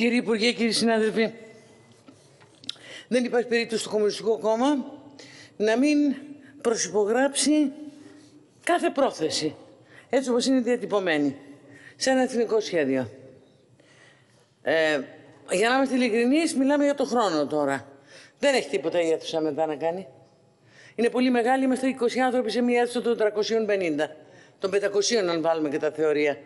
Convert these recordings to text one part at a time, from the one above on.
Κύριε Υπουργέ, κύριοι συνάδελφοι, δεν υπάρχει περίπτωση στο Κομμουνιστικό Κόμμα να μην προσυπογράψει κάθε πρόθεση, έτσι όπως είναι διατυπωμένη, σε ένα εθνικό σχέδιο. Ε, για να είμαστε ειλικρινείς, μιλάμε για το χρόνο τώρα. Δεν έχει τίποτα η αίθουσα μετά να κάνει. Είναι πολύ μεγάλη, είμαστε 20 άνθρωποι σε μια αίθουσα των 350. Των 500 αν βάλουμε και τα θεωρία.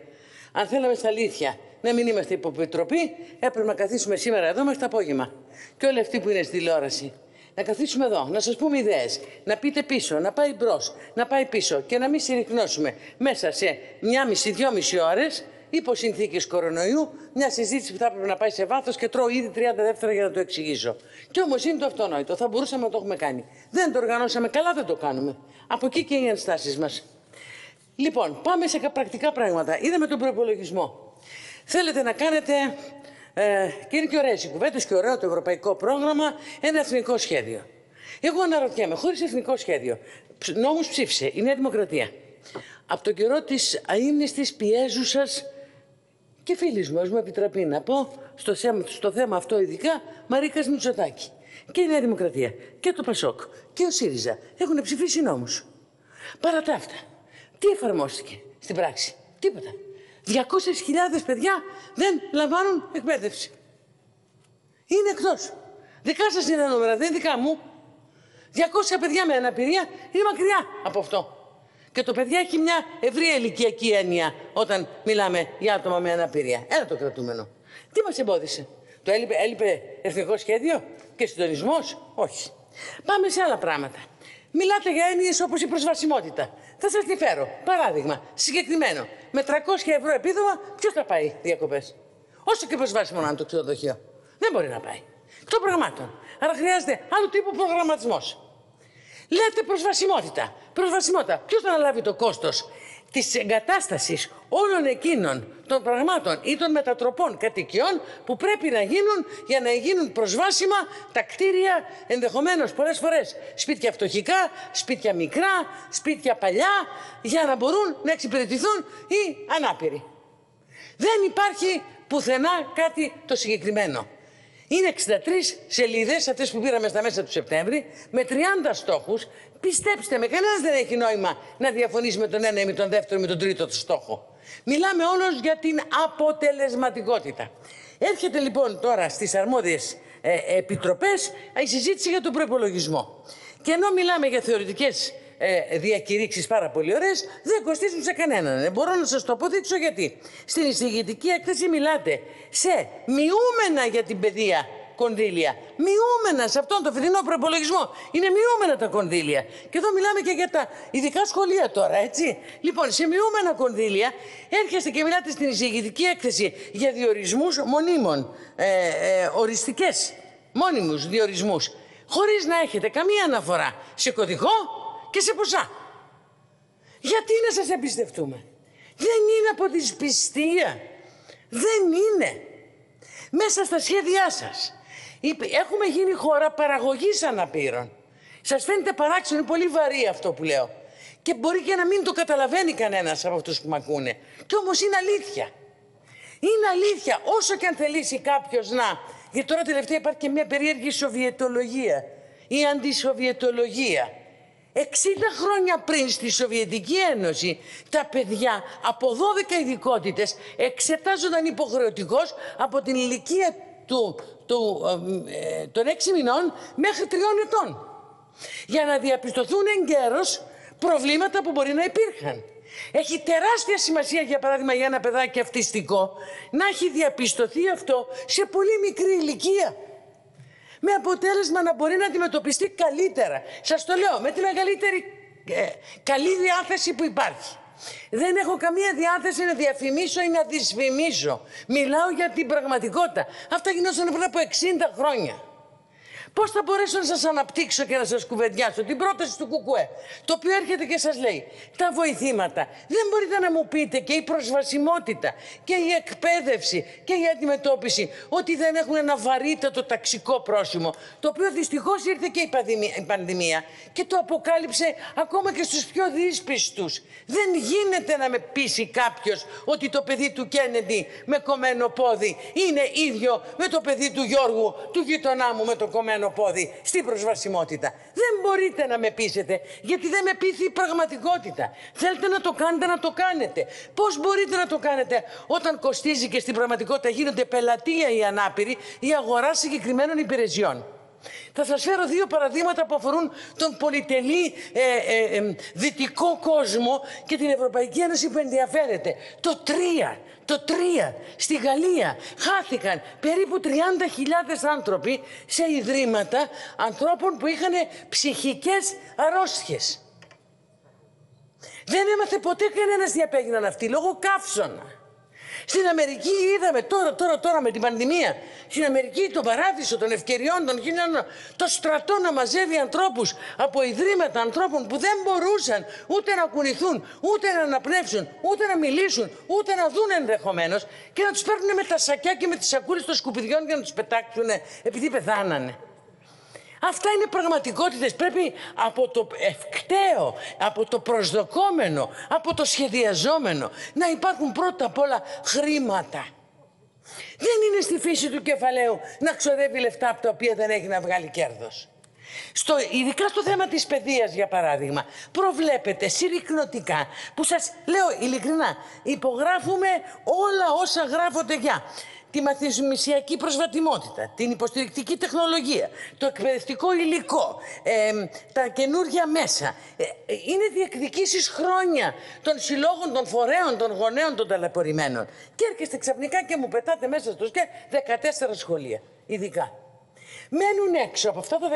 Αν θέλαμε στα αλήθεια να μην είμαστε υποπιτροπή, έπρεπε να καθίσουμε σήμερα εδώ μέχρι το απόγευμα. Και όλοι αυτοί που είναι στη τηλεόραση. Να καθίσουμε εδώ, να σας πούμε ιδέες, να πείτε πίσω, να πάει μπρος, να πάει πίσω και να μην συρρυκνώσουμε μέσα σε μία μισή-δυόμιση ώρες υπό συνθήκες κορονοϊού, μια συζήτηση που θα έπρεπε να πάει σε βάθος και τρώω ήδη 30 δεύτερα για να το εξηγήσω. Και όμως είναι το αυτονόητο. Θα μπορούσαμε να το έχουμε κάνει. Δεν το οργανώσαμε καλά, δεν το κάνουμε. Από εκεί και οι ενστάσεις μας. Λοιπόν, πάμε σε πρακτικά πράγματα. Είδαμε τον προπολογισμό. Θέλετε να κάνετε, ε, και είναι και ωραίε οι κουβέντε και ωραίο το ευρωπαϊκό πρόγραμμα, ένα εθνικό σχέδιο. Εγώ αναρωτιέμαι, χωρίς εθνικό σχέδιο, νόμους ψήφισε η Νέα Δημοκρατία. Από τον καιρό της αίμνηστη πιέζουσας και φίλης μου, ας μου επιτραπεί να πω, στο θέμα, στο θέμα αυτό ειδικά, Μαρίκας Μητσοτάκη. Και η Νέα Δημοκρατία και το Πασόκ και ο ΣΥΡΙΖΑ έχουν ψηφίσει νόμους. Παρά τα αυτά, τι εφαρμόστηκε στην πράξη, τίποτα. 200.000 παιδιά δεν λαμβάνουν εκπαίδευση. Είναι εκτός. Δικά σας είναι τα νούμερα, δεν είναι δικά μου. 200 παιδιά με αναπηρία είναι μακριά από αυτό. Και το παιδιά έχει μια ευρία ηλικιακή έννοια όταν μιλάμε για άτομα με αναπηρία. Ένα το κρατούμενο. Τι μας εμπόδισε; Το έλειπε, έλειπε εθνικό σχέδιο και συντονισμός; Όχι. Πάμε σε άλλα πράγματα. Μιλάτε για έννοιες όπως η προσβασιμότητα. Θα σας τη φέρω. Παράδειγμα, συγκεκριμένο. Με 300 ευρώ επίδομα, ποιος θα πάει διακοπές; Όσο και προσβάσιμο να είναι το ξενοδοχείο. Δεν μπορεί να πάει. Το πραγμάτων. Άρα χρειάζεται άλλο τύπου προγραμματισμός. Λέτε προσβασιμότητα. Προσβασιμότητα. Ποιος θα αναλάβει το κόστος της εγκατάστασης όλων εκείνων των πραγμάτων ή των μετατροπών κατοικιών που πρέπει να γίνουν για να γίνουν προσβάσιμα τα κτίρια ενδεχομένως πολλές φορές σπίτια φτωχικά, σπίτια μικρά, σπίτια παλιά για να μπορούν να εξυπηρετηθούν οι ανάπηροι. Δεν υπάρχει πουθενά κάτι το συγκεκριμένο. Είναι 63 σελίδες, αυτές που πήραμε στα μέσα του Σεπτέμβρη, με 30 στόχους. Πιστέψτε με, κανένας δεν έχει νόημα να διαφωνήσει με τον ένα ή με τον δεύτερο ή με τον τρίτο του στόχο. Μιλάμε όλος για την αποτελεσματικότητα. Έρχεται λοιπόν τώρα στις αρμόδιες ε, επιτροπές η συζήτηση για τον προπολογισμό. Και ενώ μιλάμε για θεωρητικές ε, διακηρύξεις πάρα πολύ ωραίες, δεν κοστίζουν σε κανέναν. Ε, μπορώ να σας το αποδείξω γιατί. Στην εισηγητική έκθεση μιλάτε σε μειούμενα για την παιδεία κονδύλια. Μειούμενα σε αυτόν τον φετινό προπολογισμό. Είναι μειούμενα τα κονδύλια. Και εδώ μιλάμε και για τα ειδικά σχολεία τώρα, έτσι. Λοιπόν, σε μειούμενα κονδύλια έρχεστε και μιλάτε στην εισηγητική έκθεση για διορισμούς μονίμων, ε, ε, οριστικές, μόνιμους διορισμούς. Χωρίς να έχετε καμία αναφορά σε κωδικό, και σε ποσά. Γιατί να σας εμπιστευτούμε; Δεν είναι από τη πιστία. Δεν είναι. Μέσα στα σχέδιά σας. Έχουμε γίνει χώρα παραγωγής αναπήρων. Σας φαίνεται παράξενο, είναι πολύ βαρύ αυτό που λέω. Και μπορεί και να μην το καταλαβαίνει κανένας από αυτούς που με ακούνε. Και όμως είναι αλήθεια. Είναι αλήθεια. Όσο και αν θελήσει κάποιος να... Γιατί τώρα τελευταία υπάρχει και μια περίεργη σοβιετολογία. Η αντισοβιετολογία. 60 χρόνια πριν στη Σοβιετική Ένωση τα παιδιά από 12 ειδικότητες εξετάζονταν υποχρεωτικώς από την ηλικία του, του, ε, των 6 μηνών μέχρι 3 ετών για να διαπιστωθούν εγκαίρως προβλήματα που μπορεί να υπήρχαν. Έχει τεράστια σημασία, για παράδειγμα, για ένα παιδάκι αυτιστικό να έχει διαπιστωθεί αυτό σε πολύ μικρή ηλικία με αποτέλεσμα να μπορεί να αντιμετωπιστεί καλύτερα. Σας το λέω, με τη μεγαλύτερη ε, καλή διάθεση που υπάρχει. Δεν έχω καμία διάθεση να διαφημίσω ή να δυσφημίσω. Μιλάω για την πραγματικότητα. Αυτά γινόταν πριν από 60 χρόνια. Πώς θα μπορέσω να σας αναπτύξω και να σας κουβεντιάσω; Την πρόταση του ΚΚΕ, το οποίο έρχεται και σας λέει τα βοηθήματα. Δεν μπορείτε να μου πείτε και η προσβασιμότητα και η εκπαίδευση και η αντιμετώπιση ότι δεν έχουν ένα βαρύτατο ταξικό πρόσημο, το οποίο δυστυχώς ήρθε και η πανδημία και το αποκάλυψε ακόμα και στους πιο δύσπιστους. Δεν γίνεται να με πείσει κάποιος ότι το παιδί του Κέννεντι με κομμένο πόδι είναι ίδιο με το παιδί του Γιώργου, του γειτονά μου με το κομμένο πόδι, στην προσβασιμότητα. Δεν μπορείτε να με πείσετε, γιατί δεν με πείθει η πραγματικότητα. Θέλετε να το κάνετε, να το κάνετε. Πώς μπορείτε να το κάνετε όταν κοστίζει και στην πραγματικότητα γίνονται πελατεία οι ανάπηροι η αγορά συγκεκριμένων υπηρεσιών; Θα σας φέρω δύο παραδείγματα που αφορούν τον πολυτελή ε, ε, ε, δυτικό κόσμο και την Ευρωπαϊκή Ένωση που ενδιαφέρεται. Το τρία, το τρία, στη Γαλλία χάθηκαν περίπου 30.000 άνθρωποι σε ιδρύματα ανθρώπων που είχαν ψυχικές αρρώστιες. Δεν έμαθε ποτέ κανένας τι απέγιναν αυτοί, λόγω καύσωνα. Στην Αμερική είδαμε τώρα, τώρα, τώρα με την πανδημία, στην Αμερική τον παράδεισο των ευκαιριών των χιλιών, το στρατό να μαζεύει ανθρώπους από ιδρύματα ανθρώπων που δεν μπορούσαν ούτε να κουνηθούν, ούτε να αναπνεύσουν, ούτε να μιλήσουν, ούτε να δουν ενδεχομένως και να τους παίρνουν με τα σακιά και με τις σακούλες των σκουπιδιών για να τους πετάξουν επειδή πεθάνανε. Αυτά είναι πραγματικότητες. Πρέπει από το ευκταίο, από το προσδοκόμενο, από το σχεδιαζόμενο να υπάρχουν πρώτα απ' όλα χρήματα. Δεν είναι στη φύση του κεφαλαίου να ξοδεύει λεφτά από τα οποία δεν έχει να βγάλει κέρδος. Στο, ειδικά στο θέμα της παιδείας, για παράδειγμα, προβλέπετε συρρυκνωτικά, που σας λέω ειλικρινά, υπογράφουμε όλα όσα γράφονται για τη μαθησμισιακή προσβατιμότητα, την υποστηρικτική τεχνολογία, το εκπαιδευτικό υλικό, τα καινούργια μέσα. Ε, είναι διεκδικήσεις χρόνια των συλλόγων, των φορέων, των γονέων, των ταλαιπωρημένων. Και έρχεστε ξαφνικά και μου πετάτε μέσα στο σκέ 14 σχολεία, ειδικά. Μένουν έξω από αυτά τα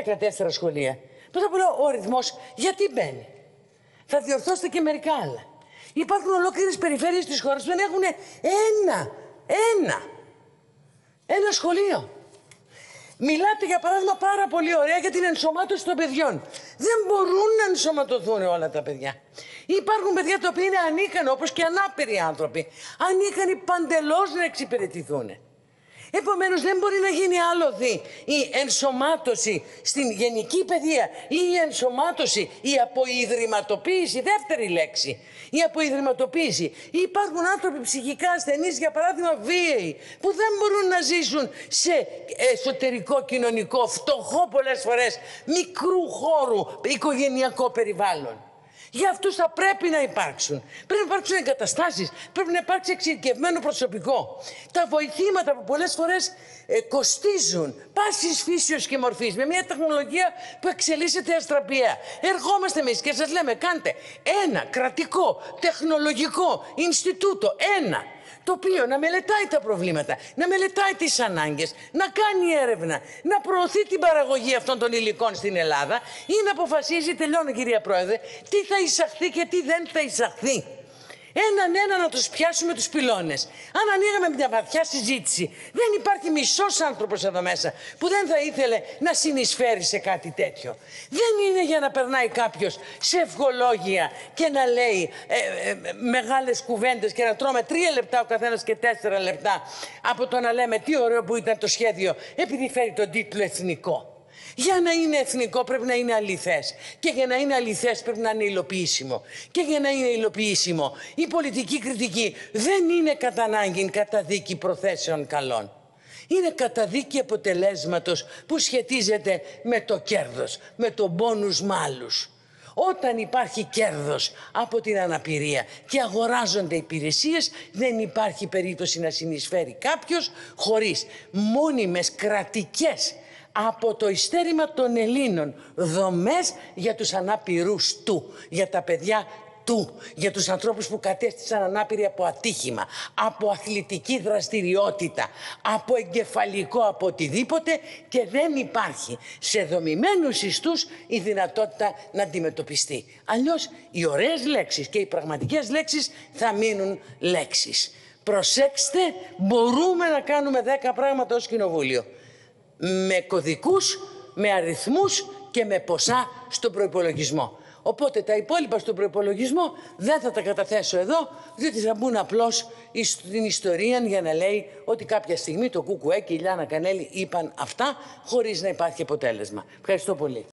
14 σχολεία. Πρώτα απ' όλα ο αριθμός γιατί μπαίνει; Θα διορθώσετε και μερικά άλλα. Υπάρχουν ολόκληρες περιφέρειες της χώρας που δεν έχουν ένα, ένα ένα σχολείο. Μιλάτε για παράδειγμα πάρα πολύ ωραία για την ενσωμάτωση των παιδιών. Δεν μπορούν να ενσωματωθούν όλα τα παιδιά. Υπάρχουν παιδιά τα οποία είναι ανίκανα όπως και ανάπηροι άνθρωποι. Ανίκανοι παντελώς να εξυπηρετηθούν. Επομένως δεν μπορεί να γίνει άλλο δι η ενσωμάτωση στην γενική παιδεία ή η ενσωμάτωση, η αποϊδρυματοποίηση, δεύτερη λέξη, η αποϊδρυματοποίηση. Υπάρχουν άνθρωποι ψυχικά ασθενείς, για παράδειγμα βίαιοι, που δεν μπορούν να ζήσουν σε εσωτερικό κοινωνικό, φτωχό πολλές φορές, μικρού χώρου, οικογενειακό περιβάλλον. Για αυτούς θα πρέπει να υπάρξουν. Πρέπει να υπάρξουν εγκαταστάσεις, πρέπει να υπάρξει εξειδικευμένο προσωπικό. Τα βοηθήματα που πολλές φορές ε, κοστίζουν πάσης φύσεως και μορφής με μια τεχνολογία που εξελίσσεται αστραπιαία. Ερχόμαστε εμείς και σας λέμε κάντε ένα κρατικό τεχνολογικό Ινστιτούτο, ένα το οποίο να μελετάει τα προβλήματα, να μελετάει τις ανάγκες, να κάνει έρευνα, να προωθεί την παραγωγή αυτών των υλικών στην Ελλάδα ή να αποφασίζει, τελειώνω κυρία Πρόεδρε, τι θα εισαχθεί και τι δεν θα εισαχθεί έναν ένα να τους πιάσουμε τους πυλώνες. Αν ανοίγαμε μια βαθιά συζήτηση, δεν υπάρχει μισός άνθρωπος εδώ μέσα που δεν θα ήθελε να συνεισφέρει σε κάτι τέτοιο. Δεν είναι για να περνάει κάποιος σε ευχολόγια και να λέει ε, ε, μεγάλες κουβέντες και να τρώμε τρία λεπτά ο καθένας και τέσσερα λεπτά από το να λέμε τι ωραίο που ήταν το σχέδιο επειδή φέρει τον τίτλο εθνικό. Για να είναι εθνικό πρέπει να είναι αληθές. Και για να είναι αληθές πρέπει να είναι υλοποιήσιμο. Και για να είναι υλοποιήσιμο η πολιτική κριτική δεν είναι κατά ανάγκη καταδίκη προθέσεων καλών. Είναι καταδίκη αποτελέσματος που σχετίζεται με το κέρδος, με το μπόνους μάλους. Όταν υπάρχει κέρδος από την αναπηρία και αγοράζονται υπηρεσίες, δεν υπάρχει περίπτωση να συνεισφέρει κάποιος χωρίς μόνιμες κρατικές από το ειστέρημα των Ελλήνων δομές για τους ανάπηρους του, για τα παιδιά του, για τους ανθρώπους που κατέστησαν ανάπηροι από ατύχημα, από αθλητική δραστηριότητα, από εγκεφαλικό, από οτιδήποτε και δεν υπάρχει σε δομημένους ιστούς η δυνατότητα να αντιμετωπιστεί. Αλλιώς οι ωραίες λέξεις και οι πραγματικές λέξεις θα μείνουν λέξεις. Προσέξτε, μπορούμε να κάνουμε δέκα πράγματα ως κοινοβούλιο με κωδικούς, με αριθμούς και με ποσά στον προϋπολογισμό. Οπότε τα υπόλοιπα στον προπολογισμό δεν θα τα καταθέσω εδώ, διότι θα μπουν απλώς στην ιστορία για να λέει ότι κάποια στιγμή το Κουκουέ και η Λιάνα Κανέλη είπαν αυτά χωρίς να υπάρχει αποτέλεσμα. Ευχαριστώ πολύ.